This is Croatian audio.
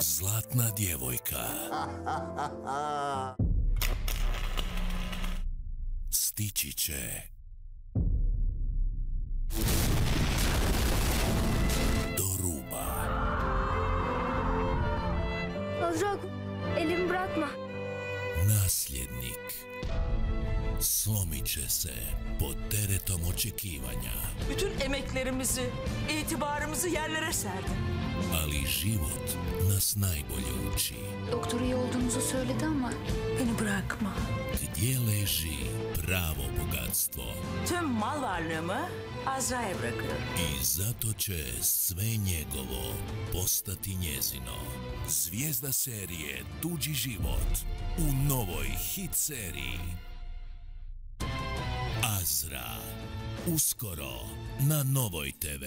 Zlatna djevojka. Stići će. Do ruba. Ozog, elimi bırakma. Nasljednik. Slomit će se pod teretom očekivanja. Bütün emeklerimizi, itibarımızı yerlere serdin. Ali život nas najbolje uči Doktor iyi olduğunuzu söyledi ama Beni bırakma. Gdje leži pravo bogatstvo Tüm mal varlığımı Azra'ya bırakıyorum. I zato će sve njegovo postati njezino. Zvijezda serije Tuđi život u novoj hit seriji. Azra. Uskoro na Novoj TV.